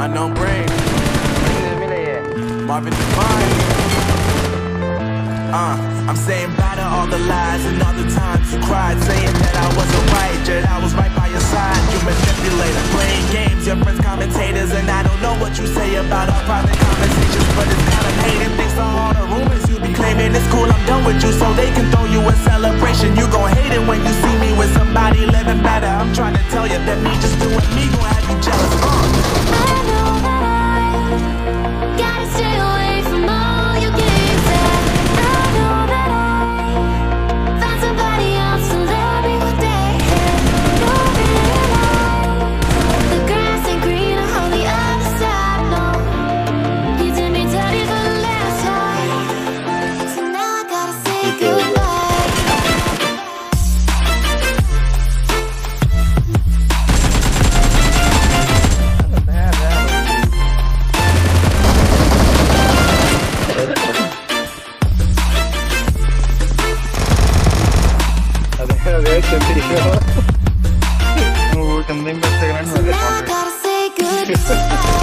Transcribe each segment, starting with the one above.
Unknown brain. Marvin Divine. Uh, I'm saying bye to all the lies and all the times you cried, saying that I wasn't right, yet I was right by your side. You manipulator, playing games, your friends commentators, and I don't know what you say about our private conversations, but it's kind of hating. Thanks to all the rumors you be claiming, it's cool. I'm done with you, so they can throw you a celebration. You gon' hate it when de hecho, tío. Uy, cuando invierte grande me now I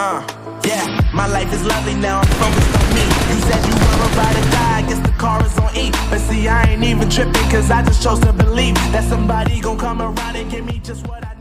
Uh, yeah, my life is lovely now, I'm focused on me. You said you were about to die, I guess the car is on E. But see, I ain't even tripping, cause I just chose to believe that somebody gon' come around and give me just what I